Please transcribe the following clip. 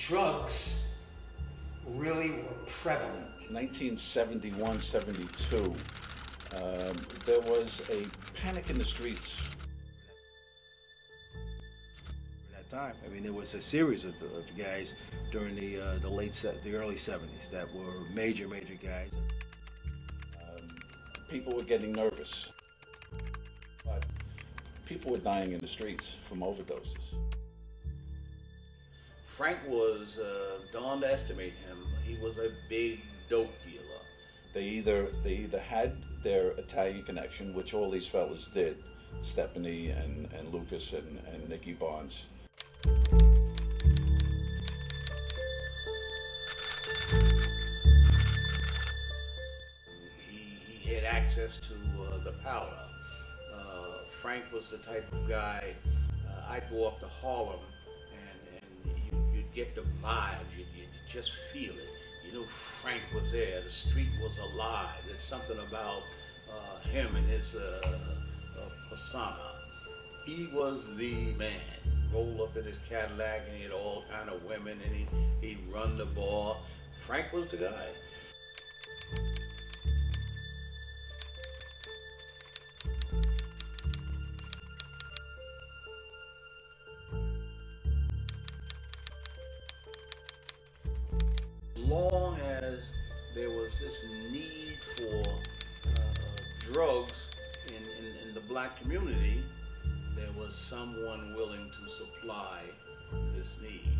drugs really were prevalent. 1971 72, um, there was a panic in the streets. At that time, I mean, there was a series of, of guys during the uh, the late se- the early '70s that were major, major guys. Um, people were getting nervous. But people were dying in the streets from overdoses. Frank was, uh, don't underestimate him. He was a big dope dealer. They either they either had their Italian connection, which all these fellas did, Stephanie and, and Lucas and, and Nicky Barnes. He, he had access to uh, the powder. Uh, Frank was the type of guy, uh, I'd go up to Harlem get the vibe, you'd, you'd just feel it. You know, Frank was there, the street was alive. There's something about uh, him and his uh, uh, persona. He was the man. Roll up in his Cadillac and he had all kind of women and he, he'd run the bar. Frank was the guy. Long as there was this need for uh, drugs in, in, in the black community, there was someone willing to supply this need.